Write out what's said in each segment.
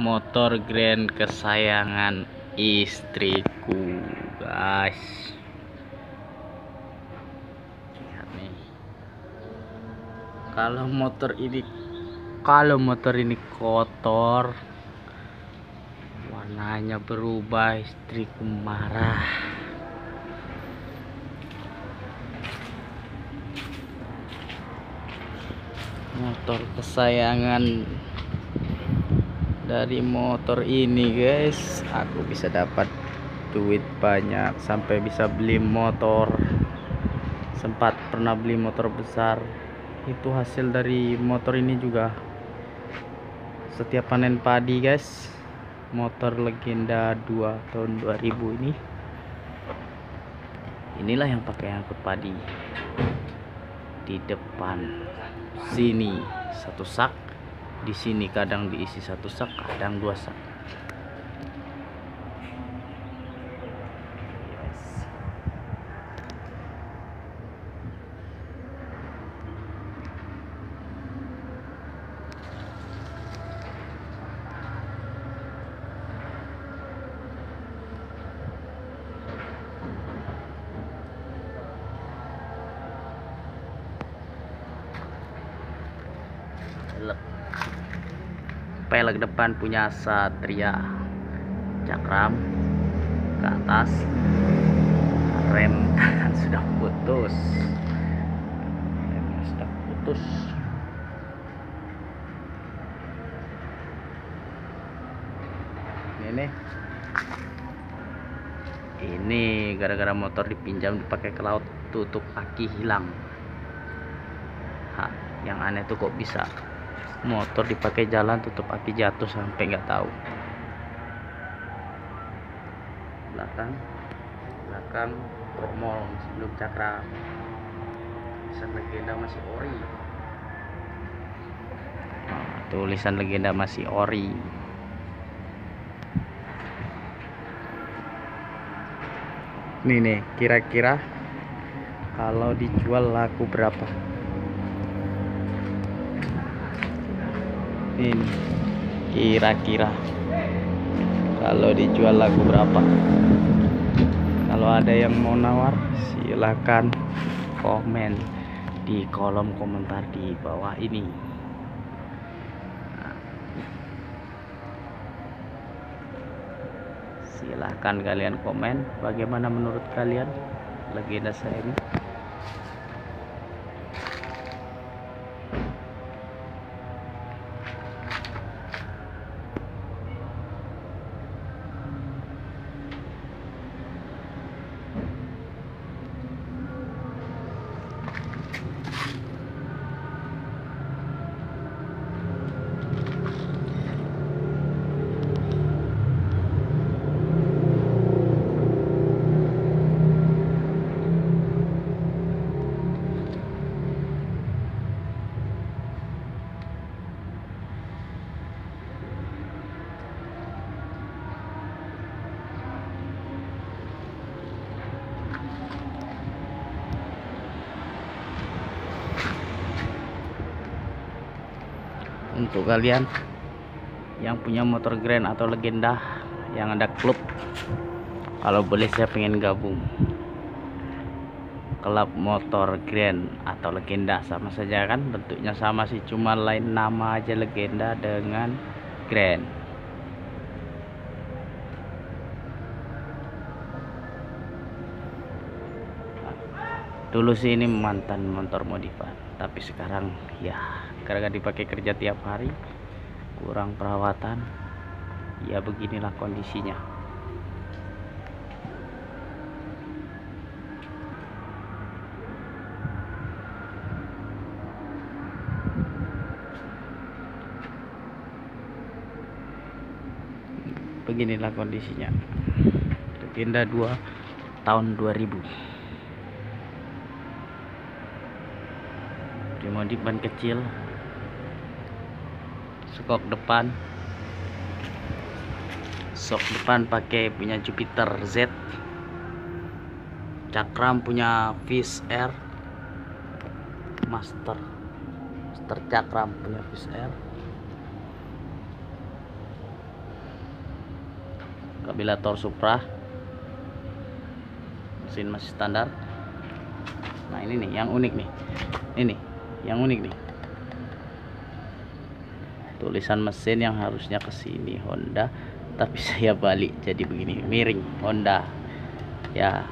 motor grand kesayangan istriku guys. Lihat nih. Kalau motor ini kalau motor ini kotor warnanya berubah istriku marah. Motor kesayangan dari motor ini guys. Aku bisa dapat duit banyak sampai bisa beli motor. Sempat pernah beli motor besar. Itu hasil dari motor ini juga. Setiap panen padi guys. Motor legenda 2 tahun 2000 ini. Inilah yang pakai angkut padi. Di depan sini. Satu sak di sini kadang diisi satu sak kadang dua sak. Pelek pelek depan punya Satria cakram ke atas. Rem sudah putus. Remnya sudah putus. Ini ini gara-gara motor dipinjam dipakai ke laut tutup aki hilang. Hah, yang aneh tuh kok bisa motor dipakai jalan tutup aki jatuh sampai nggak tahu. Belakang belakang promol sebelum cakra. Tulisan legenda masih ori. Nah, tulisan legenda masih ori. Nih nih kira-kira kalau dijual laku berapa ini kira-kira kalau dijual lagu berapa? Kalau ada yang mau nawar silahkan komen di kolom komentar di bawah ini. Silahkan kalian komen bagaimana menurut kalian legenda saya ini untuk kalian yang punya motor grand atau legenda yang ada klub. Kalau boleh saya pengen gabung. Klub motor grand atau legenda sama saja kan? Bentuknya sama sih cuma lain nama aja legenda dengan grand. Dulu sih ini mantan motor modifan tapi sekarang ya gara-gara dipakai kerja tiap hari kurang perawatan ya beginilah kondisinya. Beginilah kondisinya. Legenda 2 tahun 2000 dimodif ban kecil skok depan. Sok depan pakai punya Jupiter Z. Cakram punya Fish Air. Master. Master cakram punya Fish Air. Kabilator Supra. Mesin masih standar. Nah ini nih yang unik nih. Ini yang unik nih tulisan mesin yang harusnya ke sini Honda. Tapi saya balik jadi begini miring Honda. Ya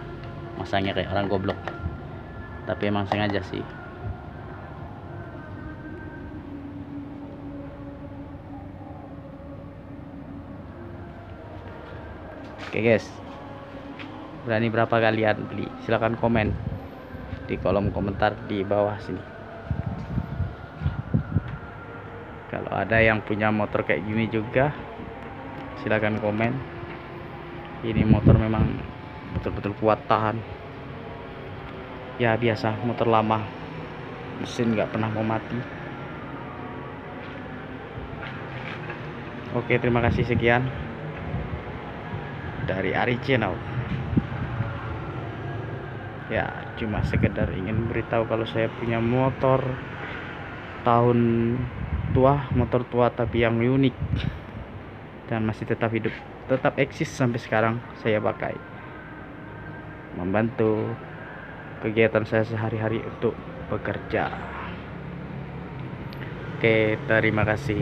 masangnya kayak orang goblok. Tapi emang sengaja sih. Oke guys. Berani berapa kalian beli? Silahkan komen Di kolom komentar di bawah sini Kalau ada yang punya motor kayak gini juga Silahkan komen. Ini motor memang Betul-betul kuat tahan. Ya biasa motor lama. Mesin nggak pernah mau mati. Oke terima kasih sekian. Dari Ari Channel. Ya cuma sekedar ingin beritahu kalau saya punya motor tahun tua motor tua tapi yang unik dan masih tetap hidup tetap eksis sampai sekarang saya pakai. Membantu kegiatan saya sehari-hari untuk bekerja. Oke terima kasih